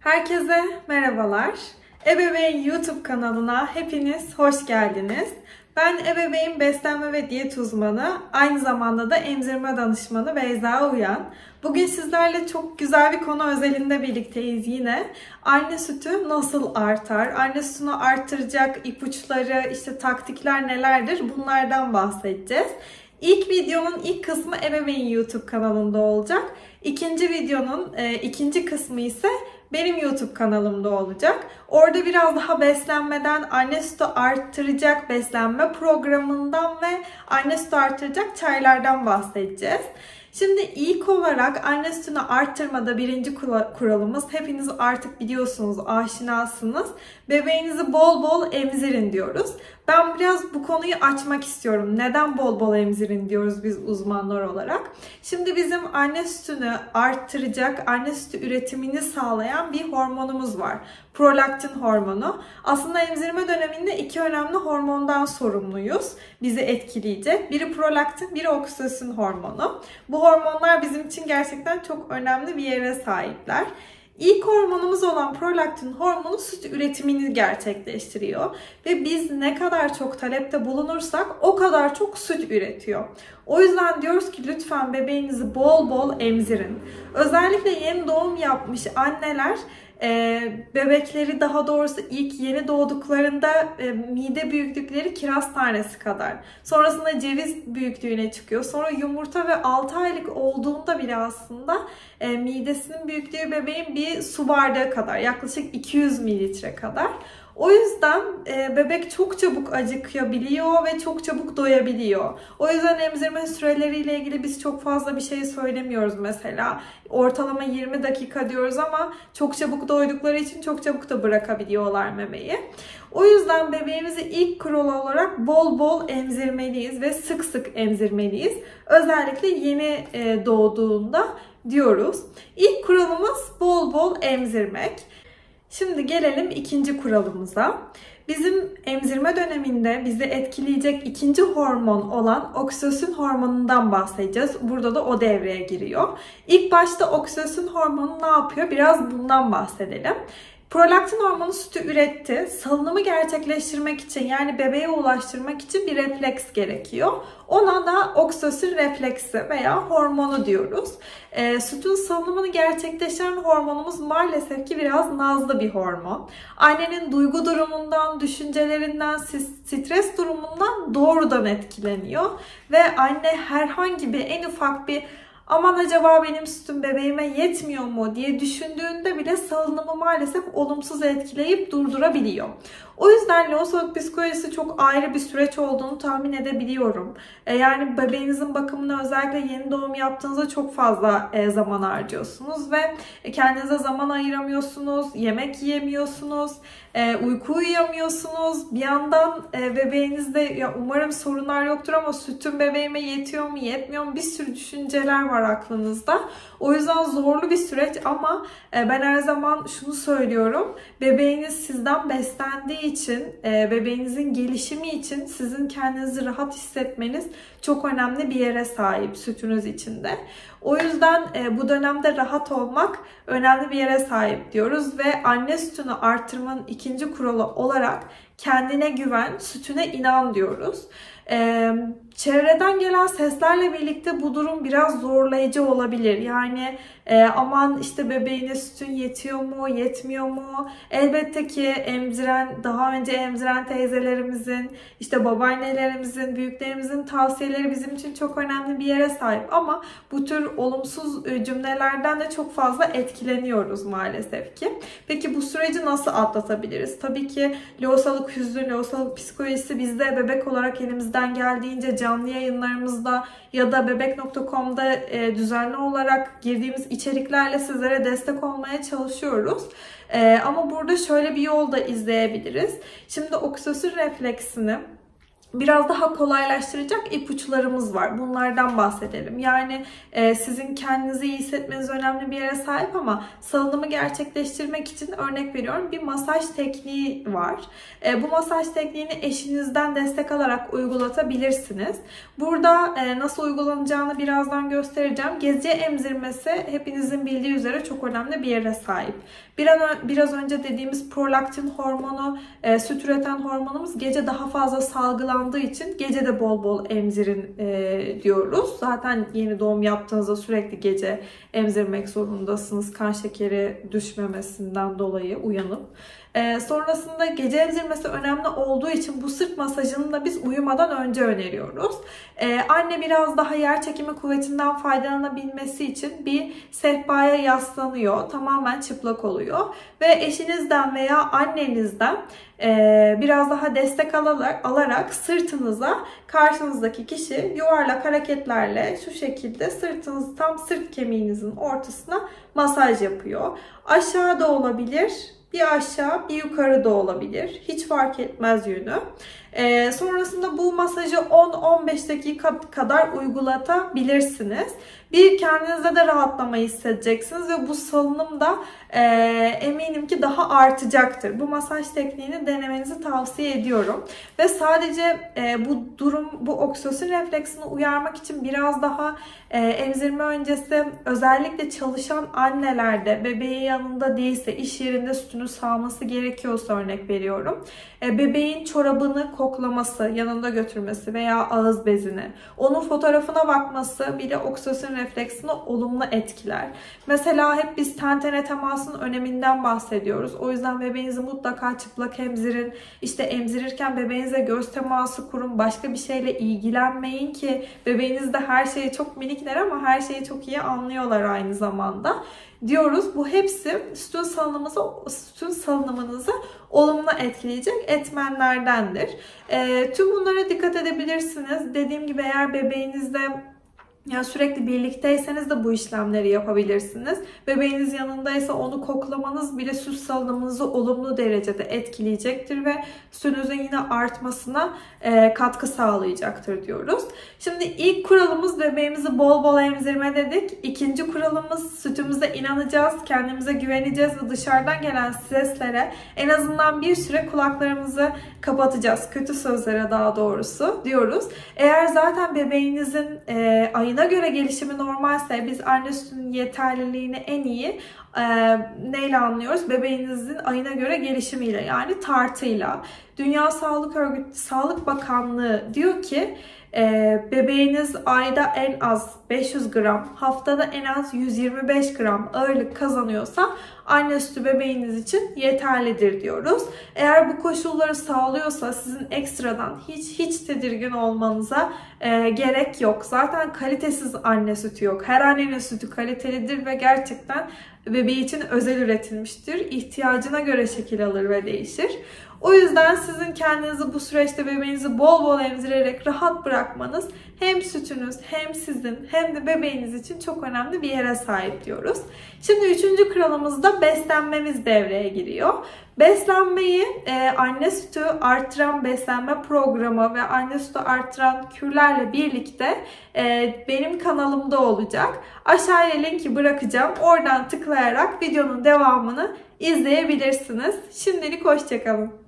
Herkese merhabalar. Ebeveyn YouTube kanalına hepiniz hoş geldiniz. Ben ebeveyn beslenme ve diyet uzmanı, aynı zamanda da emzirme danışmanı Beyza Uyan. Bugün sizlerle çok güzel bir konu özelinde birlikteyiz yine. Anne sütü nasıl artar? Anne sütünü arttıracak ipuçları, işte taktikler nelerdir? Bunlardan bahsedeceğiz. İlk videonun ilk kısmı Ebeveyn YouTube kanalında olacak. İkinci videonun e, ikinci kısmı ise benim YouTube kanalımda olacak. Orada biraz daha beslenmeden, anne sütü arttıracak beslenme programından ve anne sütü arttıracak çaylardan bahsedeceğiz. Şimdi ilk olarak anne sütünü arttırmada birinci kuralımız hepiniz artık biliyorsunuz, aşinasınız. Bebeğinizi bol bol emzirin diyoruz. Ben biraz bu konuyu açmak istiyorum. Neden bol bol emzirin diyoruz biz uzmanlar olarak. Şimdi bizim anne sütünü arttıracak, anne sütü üretimini sağlayan bir hormonumuz var. Prolaktin hormonu. Aslında emzirme döneminde iki önemli hormondan sorumluyuz. Bizi etkileyecek. Biri prolaktin, biri oksitosin hormonu. Bu hormonlar bizim için gerçekten çok önemli bir yere sahipler. İlk hormonumuz olan prolaktin hormonu süt üretimini gerçekleştiriyor. Ve biz ne kadar çok talepte bulunursak o kadar çok süt üretiyor. O yüzden diyoruz ki lütfen bebeğinizi bol bol emzirin. Özellikle yeni doğum yapmış anneler e, bebekleri daha doğrusu ilk yeni doğduklarında e, mide büyüklükleri kiraz tanesi kadar. Sonrasında ceviz büyüklüğüne çıkıyor. Sonra yumurta ve 6 aylık olduğunda bile aslında e, midesinin büyüklüğü bebeğin bir su bardağı kadar. Yaklaşık 200 mililitre kadar. O yüzden e, bebek çok çabuk acıkabiliyor ve çok çabuk doyabiliyor. O yüzden emzirme süreleriyle ilgili biz çok fazla bir şey söylemiyoruz mesela. Ortalama 20 dakika diyoruz ama çok çabuk doydukları için çok çabuk da bırakabiliyorlar memeyi. O yüzden bebeğimizi ilk kural olarak bol bol emzirmeliyiz ve sık sık emzirmeliyiz. Özellikle yeni e, doğduğunda diyoruz. İlk kuralımız bol bol emzirmek. Şimdi gelelim ikinci kuralımıza. Bizim emzirme döneminde bizi etkileyecek ikinci hormon olan oksitosin hormonundan bahsedeceğiz. Burada da o devreye giriyor. İlk başta oksitosin hormonu ne yapıyor? Biraz bundan bahsedelim. Prolaktin hormonu sütü üretti. Salınımı gerçekleştirmek için yani bebeğe ulaştırmak için bir refleks gerekiyor. Ona da oksitosin refleksi veya hormonu diyoruz. E, sütün salınımını gerçekleştiren hormonumuz maalesef ki biraz nazlı bir hormon. Annenin duygu durumundan, düşüncelerinden, stres durumundan doğrudan etkileniyor. Ve anne herhangi bir en ufak bir aman acaba benim sütüm bebeğime yetmiyor mu diye düşündüğünde bile salınımı maalesef olumsuz etkileyip durdurabiliyor. O yüzden lohusalık psikolojisi çok ayrı bir süreç olduğunu tahmin edebiliyorum. E, yani bebeğinizin bakımına özellikle yeni doğum yaptığınızda çok fazla e, zaman harcıyorsunuz ve kendinize zaman ayıramıyorsunuz, yemek yiyemiyorsunuz, e, uyku uyuyamıyorsunuz. Bir yandan bebeğinizde ya umarım sorunlar yoktur ama sütüm bebeğime yetiyor mu, yetmiyor mu bir sürü düşünceler var aklınızda. O yüzden zorlu bir süreç ama ben her zaman şunu söylüyorum. Bebeğiniz sizden beslendiği için, e, bebeğinizin gelişimi için sizin kendinizi rahat hissetmeniz çok önemli bir yere sahip sütünüz içinde. O yüzden e, bu dönemde rahat olmak önemli bir yere sahip diyoruz ve anne sütünü artırmanın ikinci kuralı olarak kendine güven, sütüne inan diyoruz. Ee, çevreden gelen seslerle birlikte bu durum biraz zorlayıcı olabilir. Yani e, aman işte bebeğine sütün yetiyor mu, yetmiyor mu? Elbette ki emziren, daha önce emziren teyzelerimizin, işte babaannelerimizin, büyüklerimizin tavsiyeleri bizim için çok önemli bir yere sahip. Ama bu tür olumsuz e, cümlelerden de çok fazla etkileniyoruz maalesef ki. Peki bu süreci nasıl atlatabiliriz? Tabii ki lohusalık hüznü, lohusalık psikolojisi bizde bebek olarak elimizden geldiğince canlı yayınlarımızda ya da bebek.com'da e, düzenli olarak girdiğimiz içeriklerle sizlere destek olmaya çalışıyoruz. E, ama burada şöyle bir yol da izleyebiliriz. Şimdi oksitosin refleksini biraz daha kolaylaştıracak ipuçlarımız var. Bunlardan bahsedelim. Yani e, sizin kendinizi iyi hissetmeniz önemli bir yere sahip ama salınımı gerçekleştirmek için örnek veriyorum bir masaj tekniği var. E, bu masaj tekniğini eşinizden destek alarak uygulatabilirsiniz. Burada e, nasıl uygulanacağını birazdan göstereceğim. Gece emzirmesi hepinizin bildiği üzere çok önemli bir yere sahip. Biraz önce dediğimiz prolaktin hormonu, e, süt üreten hormonumuz gece daha fazla salgılandığı için gece de bol bol emzirin e, diyoruz. Zaten yeni doğum yaptığınızda sürekli gece emzirmek zorundasınız kan şekeri düşmemesinden dolayı uyanıp. E, sonrasında gece emzirmesi önemli olduğu için bu sırt masajını da biz uyumadan önce öneriyoruz. E, anne biraz daha yer çekimi kuvvetinden faydalanabilmesi için bir sehpaya yaslanıyor. Tamamen çıplak oluyor. Ve eşinizden veya annenizden e, biraz daha destek alarak, alarak sırtınıza karşınızdaki kişi yuvarlak hareketlerle şu şekilde sırtınız tam sırt kemiğinizin ortasına masaj yapıyor. Aşağıda olabilir, bir aşağı bir yukarı da olabilir. Hiç fark etmez yönü. Ee, sonrasında bu masajı 10-15 dakika kadar uygulatabilirsiniz. Bir kendinizde de rahatlama hissedeceksiniz ve bu salınım da e, eminim ki daha artacaktır. Bu masaj tekniğini denemenizi tavsiye ediyorum. Ve sadece e, bu durum, bu oksitosin refleksini uyarmak için biraz daha e, emzirme öncesi özellikle çalışan annelerde bebeği yanında değilse iş yerinde sütünü sağması gerekiyorsa örnek veriyorum. E, bebeğin çorabını koklaması, yanında götürmesi veya ağız bezini, onun fotoğrafına bakması bile oksitosin refleksini olumlu etkiler. Mesela hep biz ten tene temasın öneminden bahsediyoruz. O yüzden bebeğinizi mutlaka çıplak emzirin. İşte emzirirken bebeğinize göz teması kurun. Başka bir şeyle ilgilenmeyin ki bebeğiniz de her şeyi çok minikler ama her şeyi çok iyi anlıyorlar aynı zamanda diyoruz. Bu hepsi sütün salınımınızı, sütün salınımınızı olumlu etkileyecek etmenlerdendir. E, tüm bunlara dikkat edebilirsiniz. Dediğim gibi eğer bebeğinizde yani sürekli birlikteyseniz de bu işlemleri yapabilirsiniz. Bebeğiniz yanındaysa onu koklamanız bile süt salınımınızı olumlu derecede etkileyecektir ve sütünüzün yine artmasına e, katkı sağlayacaktır diyoruz. Şimdi ilk kuralımız bebeğimizi bol bol emzirme dedik. İkinci kuralımız sütümüze inanacağız, kendimize güveneceğiz ve dışarıdan gelen seslere en azından bir süre kulaklarımızı kapatacağız. Kötü sözlere daha doğrusu diyoruz. Eğer zaten bebeğinizin e, ayına göre gelişimi normalse biz anne sütünün yeterliliğini en iyi e, neyle anlıyoruz? Bebeğinizin ayına göre gelişimiyle yani tartıyla. Dünya Sağlık Örgütü Sağlık Bakanlığı diyor ki e, bebeğiniz ayda en az 500 gram, haftada en az 125 gram ağırlık kazanıyorsa anne sütü bebeğiniz için yeterlidir diyoruz. Eğer bu koşulları sağlıyorsa sizin ekstradan hiç hiç tedirgin olmanıza e, gerek yok. Zaten kalitesiz anne sütü yok. Her annenin sütü kalitelidir ve gerçekten bebeği için özel üretilmiştir. İhtiyacına göre şekil alır ve değişir. O yüzden sizin kendinizi bu süreçte bebeğinizi bol bol emzirerek rahat bırakmanız hem sütünüz hem sizin hem de bebeğiniz için çok önemli bir yere sahip diyoruz. Şimdi üçüncü kuralımızda beslenmemiz devreye giriyor. Beslenmeyi e, anne sütü artıran beslenme programı ve anne sütü artıran kürlerle birlikte e, benim kanalımda olacak. Aşağıya linki bırakacağım. Oradan tıklayarak videonun devamını izleyebilirsiniz. Şimdilik hoşçakalın.